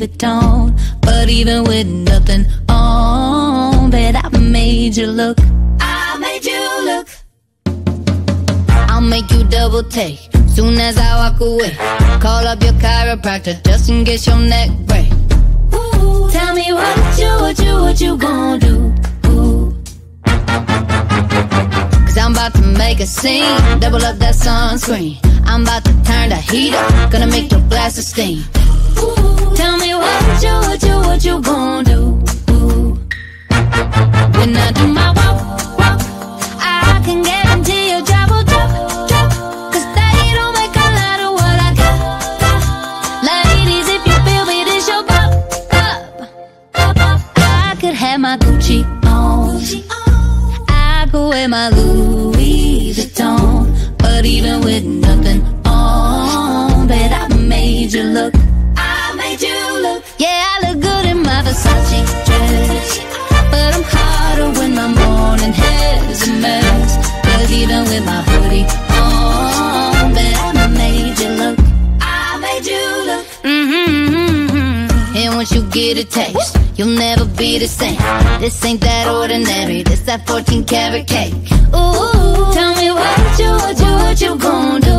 Vuitton. But even with nothing on, bet I made you look. I made you look. I'll make you double take soon as I walk away. Call up your chiropractor just in case your neck break. Ooh, tell me what you, what you, what you gonna do? Cause I'm about to make a scene, double up that sunscreen. I'm about to turn the heat up, gonna make your glasses steam. Tell me what you, what you, what you do? When I do my walk, walk, I can. Cause they don't make a lot of what I got. Ladies, if you feel me, this your pop, pop, pop. I could have my Gucci on. I could wear my Louis Vuitton. But even with nothing once taste. You'll never be the same. This ain't that ordinary, this that 14 karat cake. Ooh, tell me what you, what you, what you gon' do?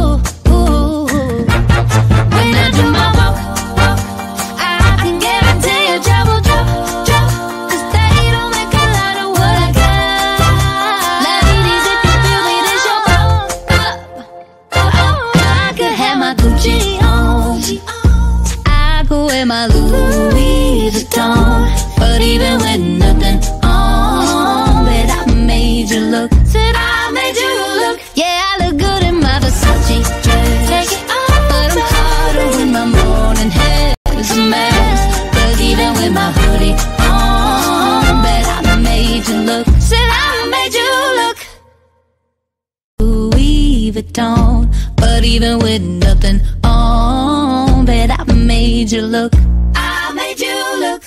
Made you look. I made you look.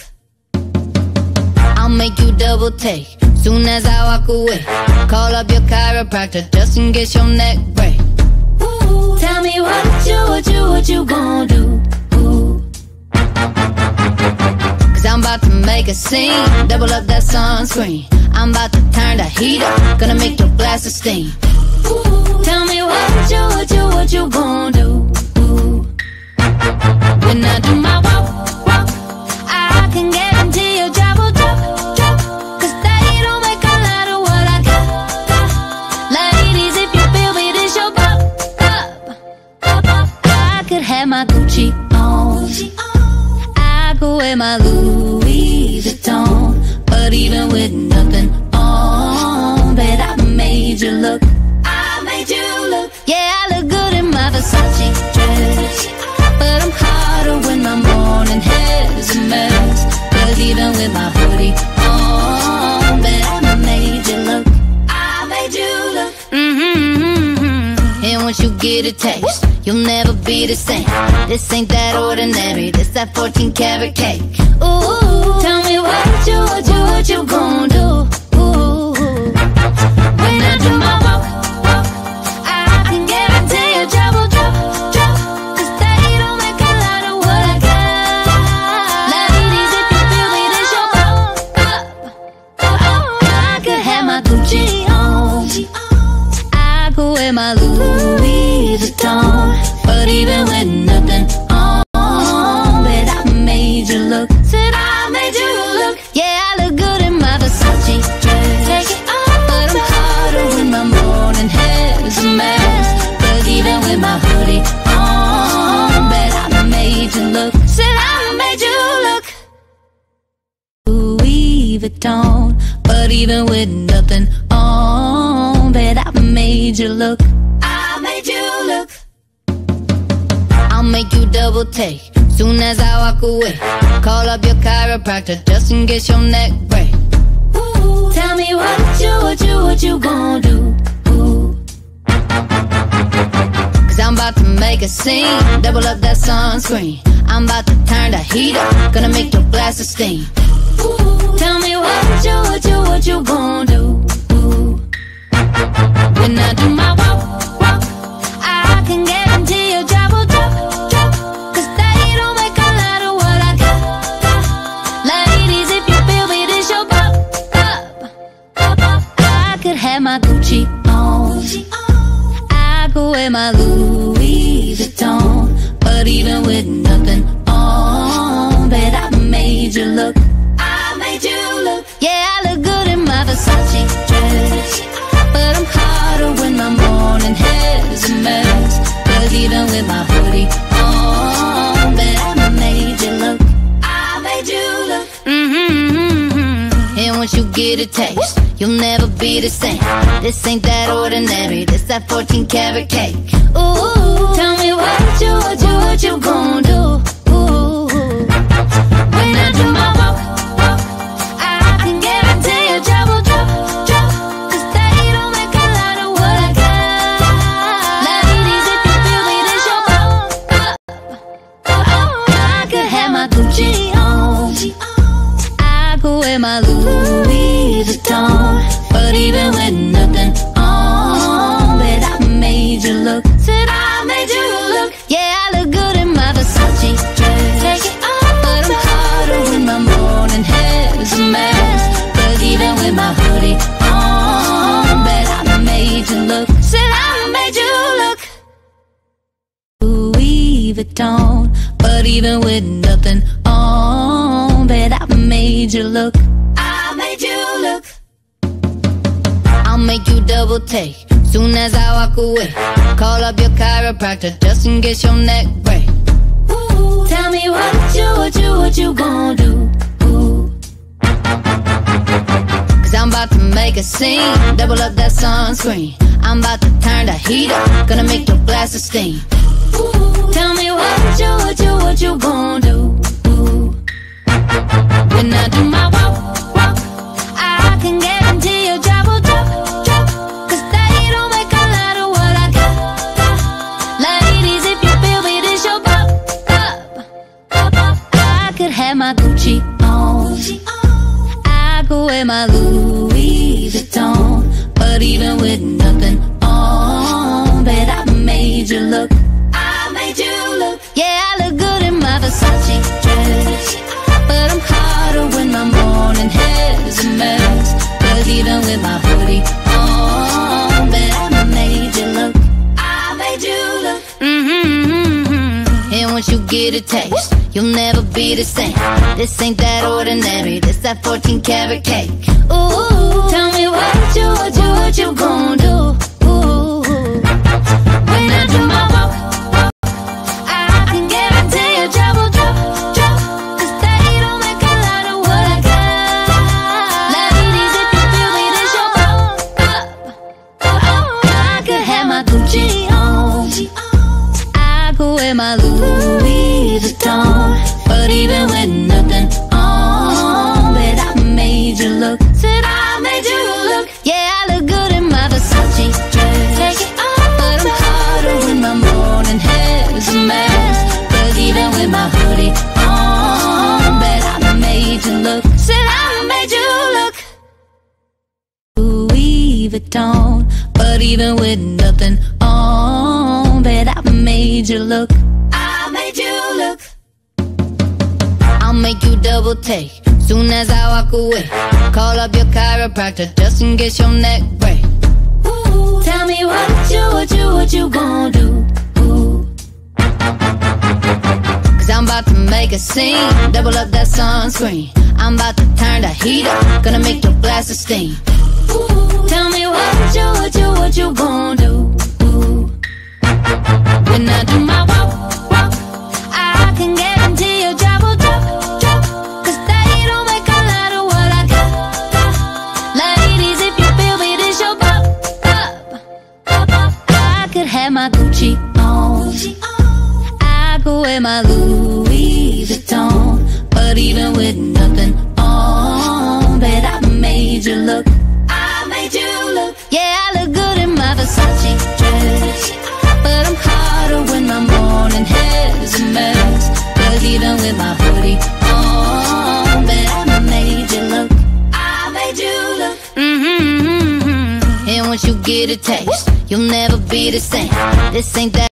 I'll make you double take soon as I walk away. Call up your chiropractor just in case your neck break. Ooh, tell me what you, what you, what you gonna do? Cause I'm about to make a scene, double up that sunscreen. I'm about to turn the heat up, gonna make your glasses steam. Ooh, tell me what you, what you, what you gonna do? When I do my walk, walk, I can guarantee your job will. Cause they don't make a lot of what I got. Ladies, if you feel me, this your pop, pop. I could have my Gucci on. I could wear my Louis Vuitton. But even with nothing on, bet I made you look. Cause even with my hoodie on, bet I made you look. I made you look. Mm-hmm. And once you get a taste, you'll never be the same. This ain't that ordinary, this that 14 karat cake. Ooh, tell me what you, what you, what you gon' do? Double take soon as I walk away. Call up your chiropractor just in case your neck break. Ooh, tell me what you, what you, what you gonna do? Cause I'm about to make a scene, double up that sunscreen. I'm about to turn the heat up, gonna make your glasses steam. Ooh, tell me what you, what you, what you gonna do? When I do my walk, walk, I can guarantee my Gucci on. I could wear my Louis Vuitton, but even with nothing on, bet I made you look. I made you look. Yeah, I look good in my Versace dress, but I'm hotter when my morning hair's a mess. Cause even with my the same. This ain't that ordinary, this that 14 karat cake. Ooh, double take soon as I walk away. Call up your chiropractor just in case your neck break. Ooh, tell me what you, what you, what you gonna do? Ooh. Cause I'm about to make a scene, double up that sunscreen. I'm about to turn the heat up, gonna make your glasses steam. Ooh, tell me what you, what you, what you gonna do? Ooh. When I do my walk, walk, I can guarantee you Gucci on. I could wear my Louis Vuitton, but even with nothing on, bet I made you look. I made you look. Yeah, I look good in my Versace dress, but I'm hotter when my morning hair's a mess. Even with my hoodie on, bet I made you look. I made you look. Mm-hmm. And once you get a taste, you'll never be the same. This ain't that ordinary, this that 14 karat cake. Ooh, tell me what you, what you, what you gon' do? Vuitton, but even with nothing on, bet I made you look. I made you look. I'll make you double take soon as I walk away. Call up your chiropractor just in case your neck break. Ooh, tell me what you, what you, what you gonna do? Ooh. Cause I'm about to make a scene, double up that sunscreen. I'm about to turn the heat up, gonna make your glasses steam. Tell me what you, what you, what you do? When I do my walk, walk, I can they don't make a lot of what I got. Ladies, if you feel me, this your pop, pop. I could have my Gucci on. I wear my Louis Vuitton, but even with taste, you'll never be the same. This ain't that.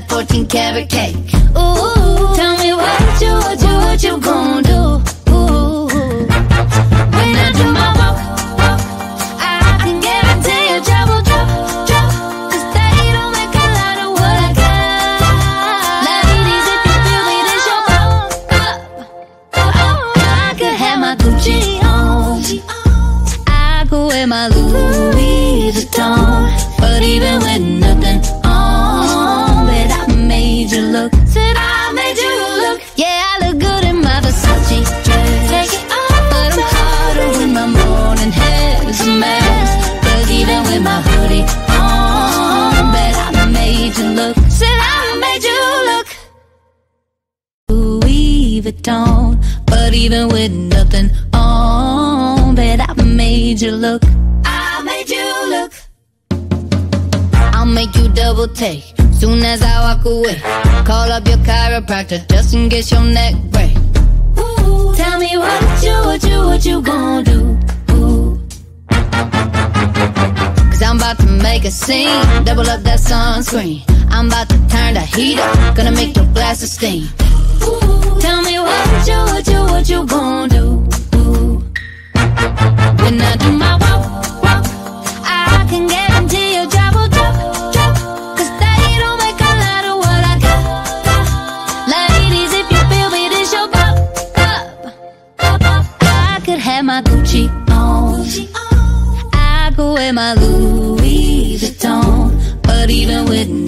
That 14 karat cake. Ooh, tell me what you, what you, what you gon' do? Ooh, when I do my walk, I can guarantee trouble, trouble. 'Cause they don't make a lot of what I got. If you feel me, I could have my Gucci on. I wear my Louis Vuitton, but even with nothing look. Said I made you look. Yeah, I look good in my Versace dress. Take it off, but I'm hotter when my morning hair's a mess. Cause even with my hoodie on, bet I made you look. Said I made you look. Louis Vuitton, but even with nothing on, bet I made you look. I made you look. I'll make you double take soon as I walk away. Call up your chiropractor just in case your neck break. Ooh, tell me what you, what you, what you gonna do? Cause I'm about to make a scene, double up that sunscreen. I'm about to turn the heat up, gonna make your glasses steam. Ooh, tell me what you, what you, what you gonna do? Ooh. When I do my walk, my Gucci on. I go wear my Louis Vuitton, but even with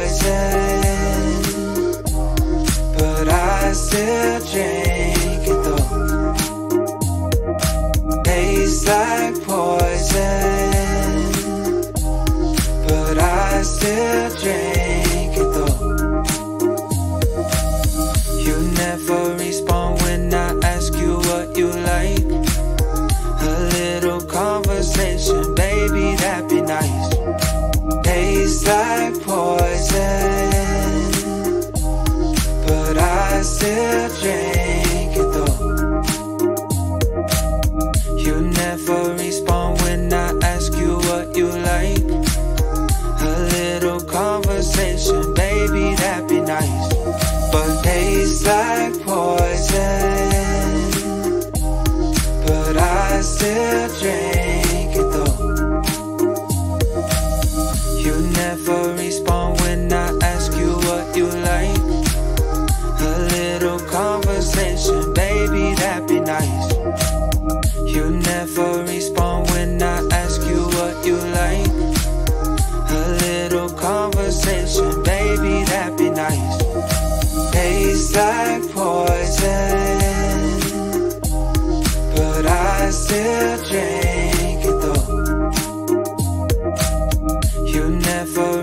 drink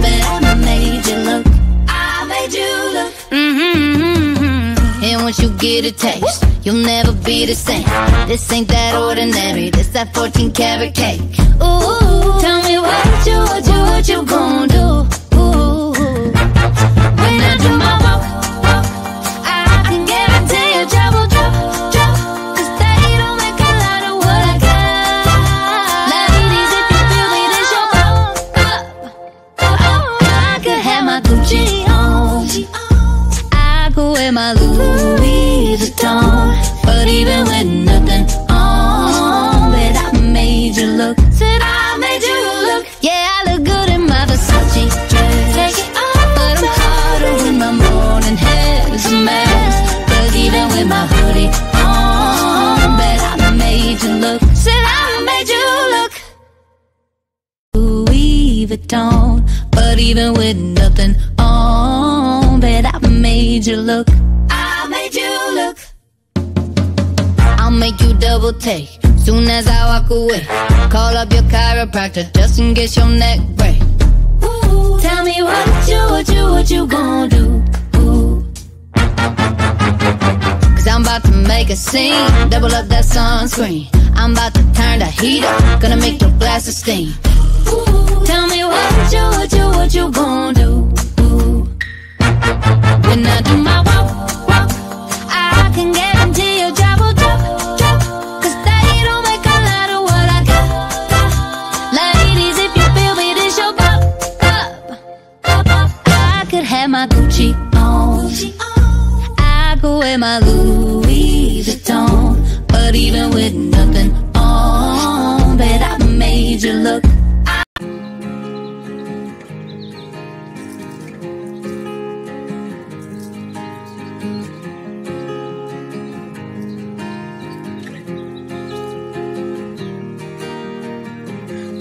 but I made you look. I made you look. Mm-hmm. And once you get a taste, you'll never be the same. This ain't that ordinary. This that 14 karat cake. Ooh, tell me what you, what you, what you gon' do? Even with nothing on, bet I made you look. I made you look. I'll make you double take soon as I walk away. Call up your chiropractor just in case your neck break. Ooh, tell me what you, what you, what you gonna do? Ooh. Cause I'm about to make a scene, double up that sunscreen. I'm about to turn the heat up, gonna make your glasses steam. Ooh, what you, what you, what you gonna do? When I do my walk, walk, I can guarantee you trouble, trouble, trouble. 'Cause they don't make a lot of what I got. got. Ladies, if you feel me, this your pop, pop, pop. I could have my Gucci on. I could wear my Louis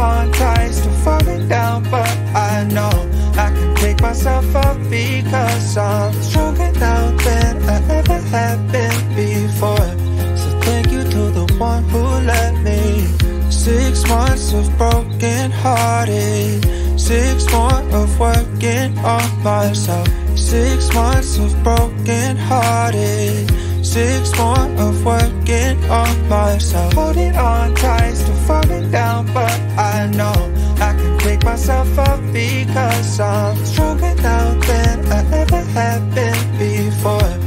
on tight, still falling down, but I know I can pick myself up because I'm stronger now than I ever have been before. So thank you to the one who let me. Six months of broken hearted, six more of working on myself. Six months of broken hearted. Six more of working on myself. Holding on tight, still falling down, but I know I can pick myself up because I'm stronger now than I ever have been before.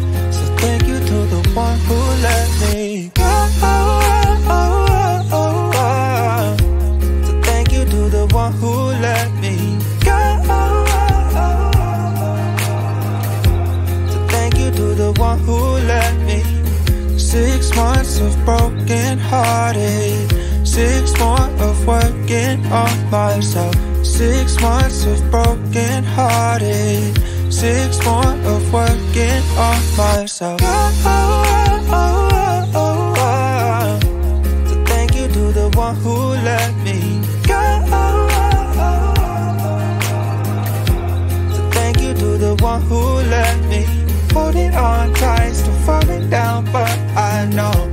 Broken hearted, six more of working on myself. Six months of broken hearted, six more of working on myself. Oh, oh, oh, so thank you to the one who let me go. So thank you to the one who let me hold it on tight, still falling down, but I know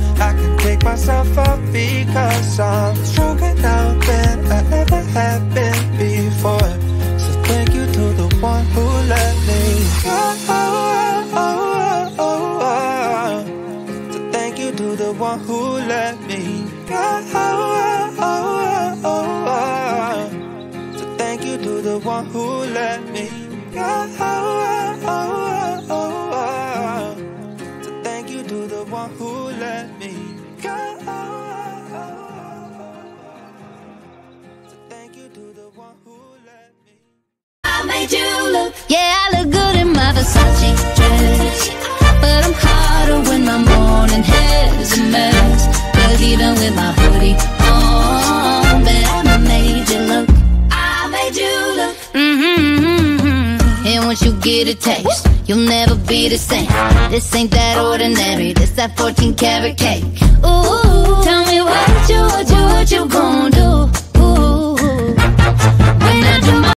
I can pick myself up because I'm stronger now than I ever have been before. So thank you to the one who let me go. So thank you to the one who let me go. So thank you to the one who let me go. Yeah, I look good in my Versace dress. But I'm hotter when my morning hair's a mess. Cause even with my hoodie on, bet I made you look. I made you look. Mm-hmm. And once you get a taste, you'll never be the same. This ain't that ordinary, this that 14 karat cake. Ooh, tell me what you, what you, what you gon' do?